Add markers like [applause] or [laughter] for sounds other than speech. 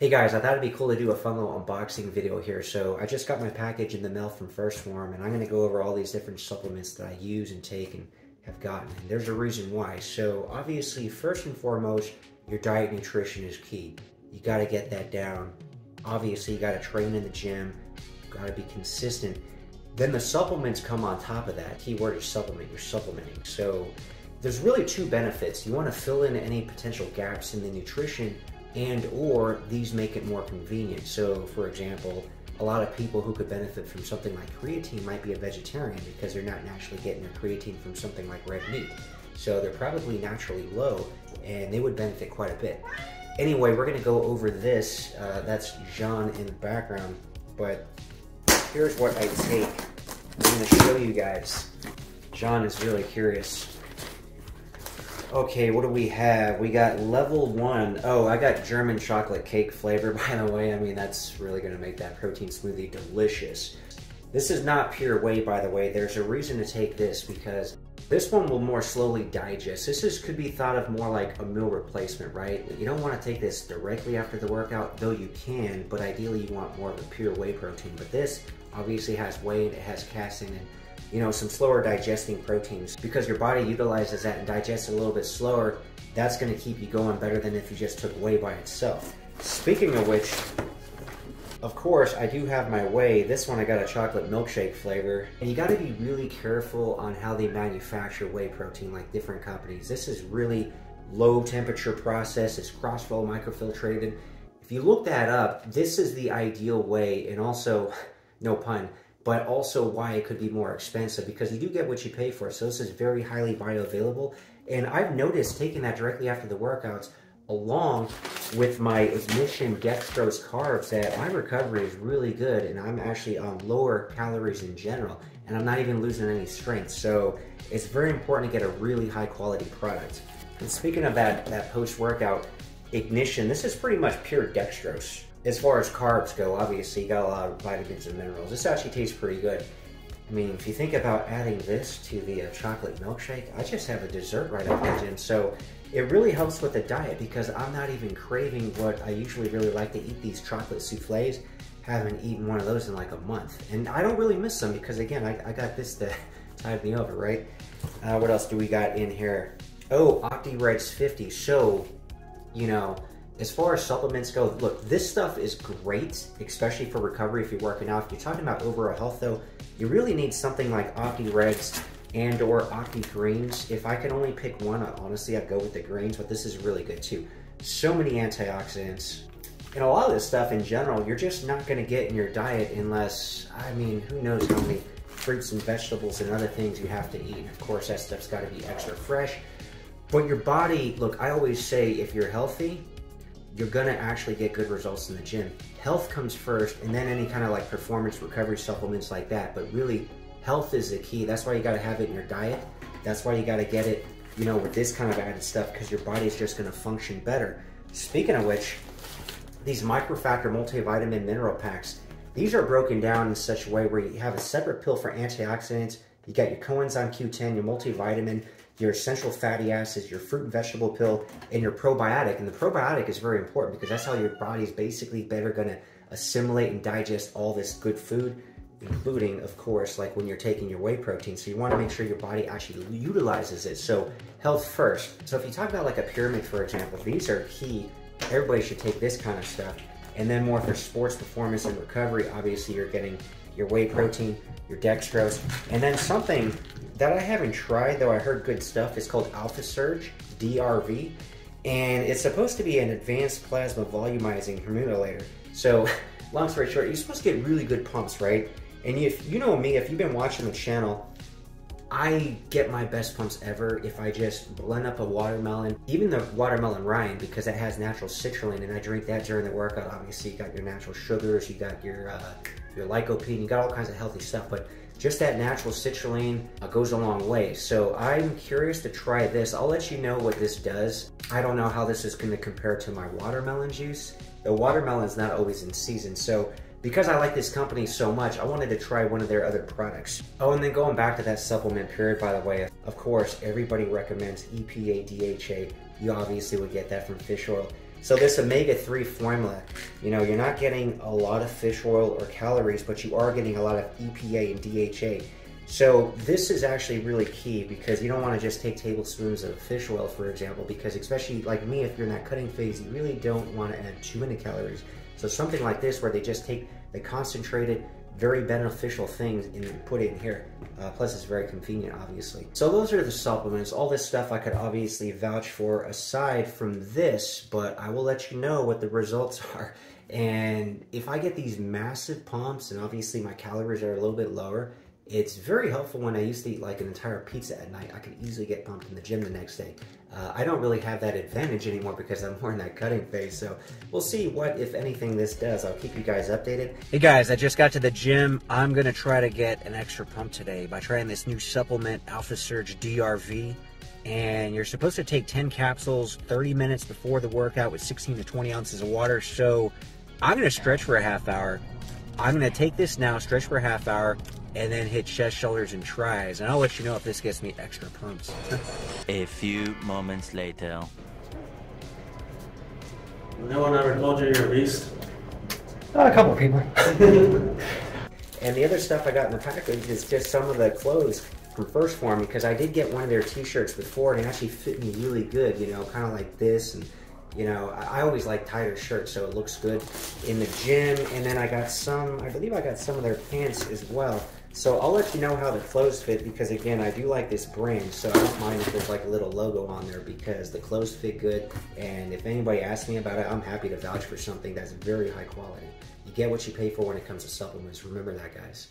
Hey guys, I thought it'd be cool to do a fun little unboxing video here. So I just got my package in the mail from 1st Phorm and I'm gonna go over all these different supplements that I use and take and have gotten. And there's a reason why. So obviously, first and foremost, your diet nutrition is key. You gotta get that down. Obviously, you gotta train in the gym, you gotta be consistent. Then the supplements come on top of that. Keyword is supplement, you're supplementing. So there's really two benefits. You wanna fill in any potential gaps in the nutrition and or these make it more convenient. So for example, a lot of people who could benefit from something like creatine might be a vegetarian because they're not naturally getting their creatine from something like red meat. So they're probably naturally low and they would benefit quite a bit. Anyway, we're gonna go over this. Uh, that's John in the background, but here's what I take. I'm gonna show you guys. John is really curious. Okay, what do we have? We got level one. Oh, I got German chocolate cake flavor, [laughs] by the way. I mean, that's really gonna make that protein smoothie delicious. This is not pure whey, by the way. There's a reason to take this because this one will more slowly digest. This is could be thought of more like a meal replacement, right? You don't want to take this directly after the workout, though you can, but ideally you want more of a pure whey protein. But this obviously has whey it has casein and you know, some slower digesting proteins. Because your body utilizes that and digests a little bit slower, that's gonna keep you going better than if you just took whey by itself. Speaking of which, of course, I do have my whey. This one I got a chocolate milkshake flavor. And you gotta be really careful on how they manufacture whey protein like different companies. This is really low temperature process. It's cross-flow microfiltrated. If you look that up, this is the ideal way and also, [laughs] no pun, but also why it could be more expensive because you do get what you pay for. So this is very highly bioavailable. And I've noticed taking that directly after the workouts along with my ignition dextrose carbs that my recovery is really good and I'm actually on lower calories in general and I'm not even losing any strength. So it's very important to get a really high quality product. And speaking of that, that post-workout ignition, this is pretty much pure dextrose as far as carbs go, obviously you got a lot of vitamins and minerals. This actually tastes pretty good. I mean, if you think about adding this to the uh, chocolate milkshake, I just have a dessert right after the gym. So it really helps with the diet because I'm not even craving what I usually really like to eat these chocolate souffles. Haven't eaten one of those in like a month. And I don't really miss them because again, I, I got this to [laughs] tide me over, right? Uh, what else do we got in here? Oh, OptiReds 50. So, you know, as far as supplements go, look, this stuff is great, especially for recovery if you're working out. If you're talking about overall health though, you really need something like Opti Reds and or Opti Greens. If I could only pick one, honestly, I'd go with the greens, but this is really good too. So many antioxidants. And a lot of this stuff in general, you're just not gonna get in your diet unless, I mean, who knows how many fruits and vegetables and other things you have to eat. And Of course, that stuff's gotta be extra fresh. But your body, look, I always say if you're healthy, you're gonna actually get good results in the gym. Health comes first, and then any kind of like performance recovery supplements like that. But really, health is the key. That's why you gotta have it in your diet. That's why you gotta get it, you know, with this kind of added stuff because your body is just gonna function better. Speaking of which, these microfactor multivitamin mineral packs, these are broken down in such a way where you have a separate pill for antioxidants, you got your coenzyme Q10, your multivitamin, your essential fatty acids, your fruit and vegetable pill, and your probiotic. And the probiotic is very important because that's how your body is basically better to assimilate and digest all this good food, including, of course, like when you're taking your whey protein. So you want to make sure your body actually utilizes it. So health first. So if you talk about like a pyramid, for example, these are key. Everybody should take this kind of stuff. And then more for sports performance and recovery, obviously you're getting your whey protein, your dextrose, and then something that I haven't tried, though I heard good stuff, is called Alpha Surge, DRV. And it's supposed to be an advanced plasma volumizing hormonulator. So, [laughs] long story short, you're supposed to get really good pumps, right? And if you know me, if you've been watching the channel, I get my best pumps ever if I just blend up a watermelon, even the watermelon rind, because it has natural citrulline, and I drink that during the workout. Obviously, you got your natural sugars, you got your uh, your lycopene, you got all kinds of healthy stuff. But just that natural citrulline uh, goes a long way. So I'm curious to try this. I'll let you know what this does. I don't know how this is gonna compare to my watermelon juice. The watermelon is not always in season. So because I like this company so much, I wanted to try one of their other products. Oh, and then going back to that supplement period, by the way, of course, everybody recommends EPA DHA. You obviously would get that from fish oil. So this omega-3 formula, you know, you're not getting a lot of fish oil or calories, but you are getting a lot of EPA and DHA. So this is actually really key because you don't want to just take tablespoons of fish oil, for example, because especially like me, if you're in that cutting phase, you really don't want to add too many calories. So something like this where they just take the concentrated, very beneficial things and put it in here. Uh, plus it's very convenient, obviously. So those are the supplements. All this stuff I could obviously vouch for aside from this, but I will let you know what the results [laughs] are. And if I get these massive pumps and obviously my calories are a little bit lower, it's very helpful when I used to eat like an entire pizza at night. I could easily get pumped in the gym the next day. Uh, I don't really have that advantage anymore because I'm more in that cutting phase. So we'll see what, if anything, this does. I'll keep you guys updated. Hey guys, I just got to the gym. I'm to try to get an extra pump today by trying this new supplement, Alpha Surge DRV. And you're supposed to take 10 capsules 30 minutes before the workout with 16 to 20 ounces of water. So I'm going to stretch for a half hour. I'm going to take this now, stretch for a half hour, and then hit chest, shoulders, and tries. And I'll let you know if this gets me extra pumps. [laughs] a few moments later. No one ever told you you're a beast? Uh, a couple people. [laughs] and the other stuff I got in the package is just some of the clothes from 1st Phorm because I did get one of their t-shirts before and it actually fit me really good, you know, kind of like this and you know, I always like tighter shirts so it looks good in the gym. And then I got some, I believe I got some of their pants as well. So I'll let you know how the clothes fit because again, I do like this brand, so I don't mind if there's like a little logo on there because the clothes fit good. And if anybody asks me about it, I'm happy to vouch for something that's very high quality. You get what you pay for when it comes to supplements. Remember that, guys.